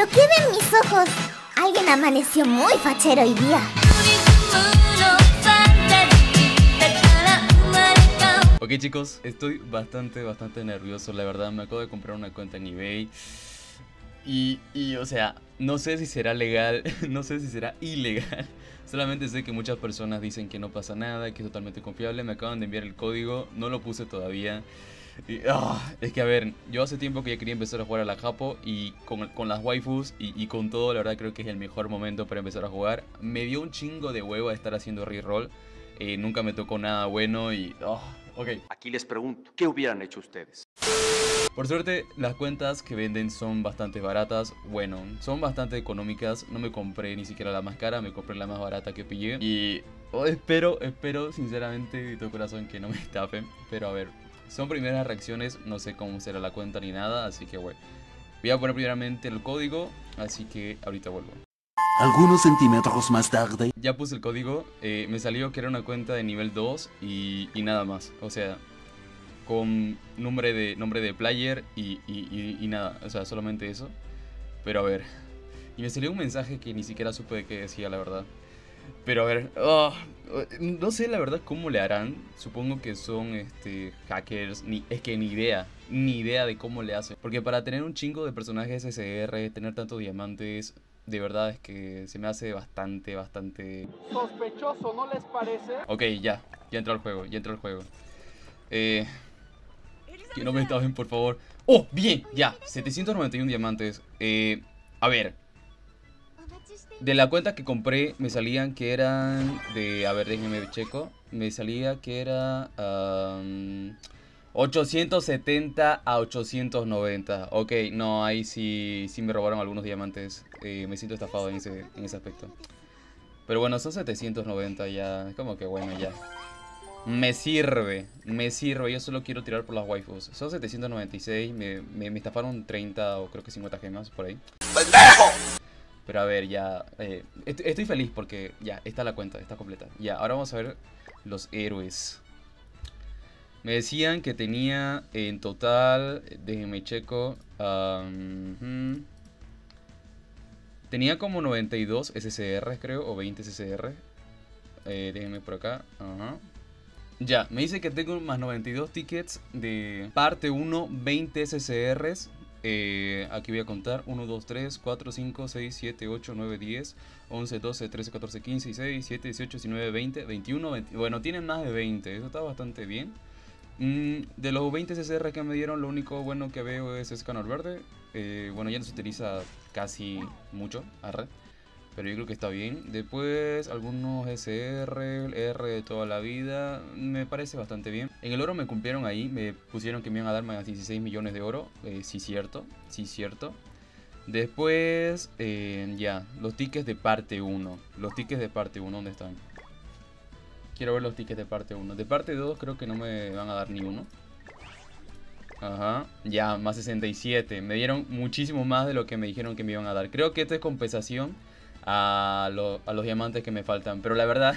¿Pero qué ven mis ojos? Alguien amaneció muy fachero hoy día. Ok chicos, estoy bastante, bastante nervioso, la verdad, me acabo de comprar una cuenta en eBay y, y, o sea, no sé si será legal, no sé si será ilegal Solamente sé que muchas personas dicen que no pasa nada, que es totalmente confiable. Me acaban de enviar el código, no lo puse todavía. Ah, es que a ver, yo hace tiempo que ya quería empezar a jugar a la Japo y con, con las waifus y, con todo, la verdad creo que es el mejor momento para empezar a jugar. Me dio un chingo de huevo a estar haciendo reroll. Eh, nunca me tocó nada bueno y... Oh, ok. Aquí les pregunto, ¿qué hubieran hecho ustedes? Por suerte, las cuentas que venden son bastante baratas. Bueno, son bastante económicas. No me compré ni siquiera la más cara, me compré la más barata que pillé. Y oh, espero, espero sinceramente de todo corazón que no me estafen. Pero a ver, son primeras reacciones, no sé cómo será la cuenta ni nada, así que bueno. Voy a poner primeramente el código, así que ahorita vuelvo. Algunos centímetros más tarde. Ya puse el código, eh, me salió que era una cuenta de nivel 2 y, y nada más. O sea, con nombre de, nombre de player y, y, nada, o sea, solamente eso. Pero a ver, y me salió un mensaje que ni siquiera supe de qué decía, la verdad. Pero a ver, oh, no sé la verdad cómo le harán. Supongo que son este, hackers. Ni, es que ni idea, ni idea de cómo le hacen. Porque para tener un chingo de personajes SR, tener tantos diamantes, de verdad es que se me hace bastante, bastante... Sospechoso, ¿no les parece? Ok, ya, ya entró al juego, ya entró al juego. Eh, que no me estafen, por favor. ¡Oh! Bien, ya. 791 diamantes. Eh, a ver. De la cuenta que compré me salían que eran de... A ver, déjenme checo. Me salía que era... 870 a 890. Ok, no, ahí sí, sí me robaron algunos diamantes. Eh, me siento estafado en ese, en ese aspecto. Pero bueno, son 790 ya. Como que bueno, ya. Me sirve, me sirve. Yo solo quiero tirar por las waifus. Son 796, me, me, estafaron 30 o creo que 50 gemas por ahí. Pero a ver, ya. Eh, estoy, feliz porque ya, está la cuenta, está completa. Ya, ahora vamos a ver los héroes. Me decían que tenía en total, déjenme checo. tenía como 92 SCR, creo, o 20 SCR. Eh, déjenme por acá. Ajá. Ya, me dice que tengo más 92 tickets de parte 1, 20 SCRs. Eh, aquí voy a contar 1, 2, 3, 4, 5, 6, 7, 8, 9, 10, 11, 12, 13, 14, 15, 16, 17, 18, 19, 20, 21, 20. Bueno, tienen más de 20, eso está bastante bien. Mm, de los 20 SCR que me dieron, lo único bueno que veo es escanor verde. Eh, bueno, ya no se utiliza casi mucho, arre pero yo creo que está bien. Después algunos SR, R de toda la vida, me parece bastante bien. En el oro me cumplieron ahí, me pusieron que me iban a dar más 16 millones de oro, eh, sí cierto, sí cierto. Después, eh, ya, los tickets de parte 1. Los tickets de parte 1, ¿dónde están? Quiero ver los tickets de parte 1. De parte 2 creo que no me van a dar ni uno. Ajá, ya, más 67. Me dieron muchísimo más de lo que me dijeron que me iban a dar. Creo que esto es compensación a, los diamantes que me faltan. Pero la verdad,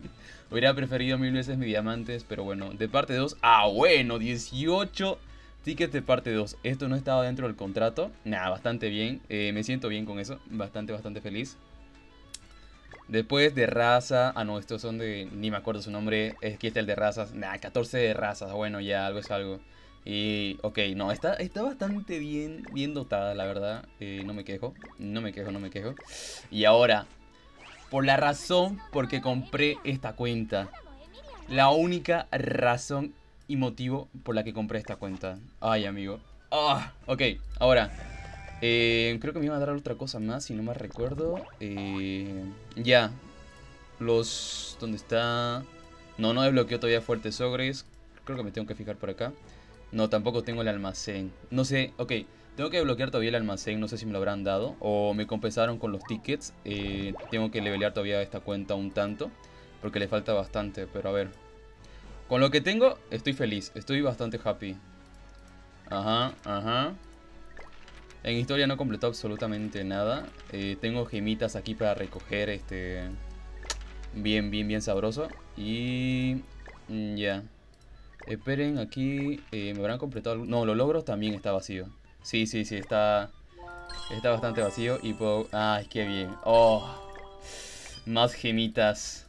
hubiera preferido mil veces mis diamantes. Pero bueno, de parte 2. Ah, bueno, 18 tickets de parte 2. Esto no estaba dentro del contrato. Nada, bastante bien. Eh, me siento bien con eso. Bastante, bastante feliz. Después de raza. Ah, no, estos son de. Ni me acuerdo su nombre. Es que este el de razas. Nada, 14 de razas. Bueno, ya algo es algo. Y, ok, no, está, está bastante bien, bien dotada, la verdad. Eh, no me quejo, no me quejo, no me quejo. Y ahora, por la razón por que compré esta cuenta. La única razón y motivo por la que compré esta cuenta. Ay, amigo. Ah, ok, ahora. Eh, creo que me iba a dar otra cosa más, si no me recuerdo. Eh, ya. Los... ¿Dónde está? No, no desbloqueó todavía Fuertes Ogres. Creo que me tengo que fijar por acá. No, tampoco tengo el almacén. No sé, ok. Tengo que bloquear todavía el almacén, no sé si me lo habrán dado. O me compensaron con los tickets. Eh, tengo que levelear todavía esta cuenta un tanto. Porque le falta bastante, pero a ver. Con lo que tengo, estoy feliz. Estoy bastante happy. Ajá, ajá. En historia no completó absolutamente nada. Eh, tengo gemitas aquí para recoger este... Bien, bien, bien sabroso. Y... Mm, ya. Esperen, aquí eh, me habrán completado... No, los logros también está vacío. Sí, sí, sí, está... Está bastante vacío y puedo... ¡Ay, qué bien! ¡Oh! Más gemitas.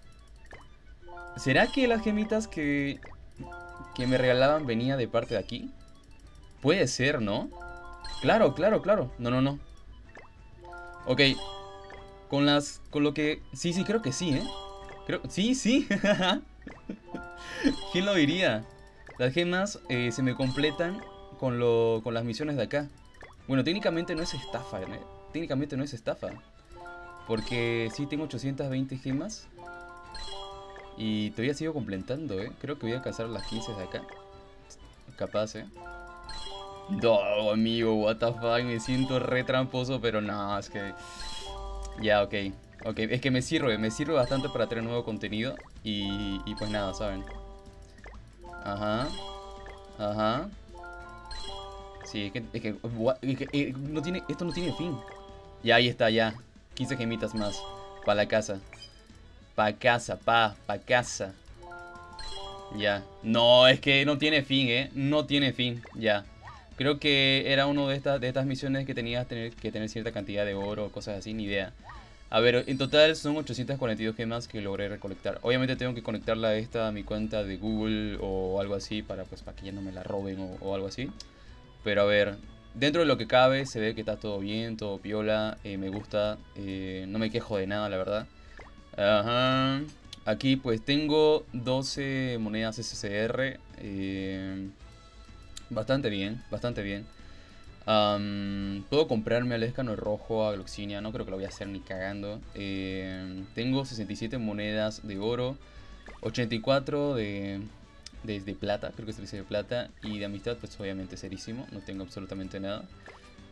¿Será que las gemitas que, que me regalaban venía de parte de aquí? Puede ser, ¿no? Claro, claro, claro. No, no, no. Ok. Con las... Con lo que... Sí, sí, creo que sí, ¿eh? Creo... Sí, sí. ¿Quién lo diría? Las gemas eh, se me completan con, lo, con las misiones de acá. Bueno, técnicamente no es estafa, ¿eh? Técnicamente no es estafa. Porque sí tengo 820 gemas. Y todavía sigo completando, ¿eh? Creo que voy a alcanzar las 15 de acá. Capaz, ¿eh? No, amigo, what the fuck, me siento re tramposo, pero no, es que... Ya, ok. Ok, es que me sirve, me sirve bastante para tener nuevo contenido. Y, y pues nada, ¿saben? Ajá. Ajá. Sí, es que, es que, eh, no tiene, esto no tiene fin. Ya, ahí está, ya. 15 gemitas más. Para la casa. Pa' casa, pa, pa' casa. Ya. No, es que no tiene fin, ¿eh? No tiene fin, ya. Creo que era uno de estas, de estas misiones que tenías tener, que tener cierta cantidad de oro o cosas así, ni idea. A ver, en total son 842 gemas que logré recolectar. Obviamente tengo que conectarla a esta a mi cuenta de Google o algo así para, pues, para que ya no me la roben o, algo así. Pero a ver, dentro de lo que cabe se ve que está todo bien, todo piola, eh, me gusta, eh, no me quejo de nada la verdad. Ajá. Aquí pues tengo 12 monedas SCR. Eh, bastante bien, bastante bien. Puedo comprarme al escano rojo a Gloxinia, no creo que lo voy a hacer ni cagando. Eh, tengo 67 monedas de oro, 84 de, de, de plata, creo que se dice de plata. Y de amistad pues obviamente serísimo, no tengo absolutamente nada.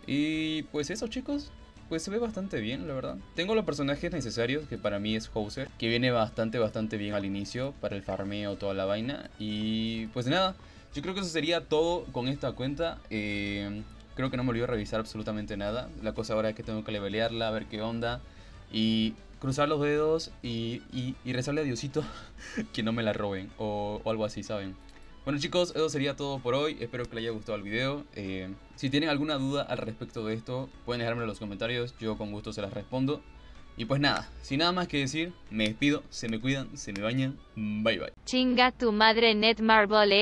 Y pues eso chicos, pues se ve bastante bien, la verdad. Tengo los personajes necesarios, que para mí es Hauser, que viene bastante, bastante bien al inicio, para el farmeo, toda la vaina. Y pues nada, yo creo que eso sería todo con esta cuenta. Eh, creo que no me olvidó revisar absolutamente nada. La cosa ahora es que tengo que levelearla, ver qué onda. Y cruzar los dedos y, y, rezarle a Diosito que no me la roben, o, algo así, ¿saben? Bueno chicos, eso sería todo por hoy, espero que les haya gustado el video. Eh, si tienen alguna duda al respecto de esto, pueden dejármelo en los comentarios, yo con gusto se las respondo. Y pues nada, sin nada más que decir, me despido, se me cuidan, se me bañan, bye bye. Chinga tu madre Netmarble.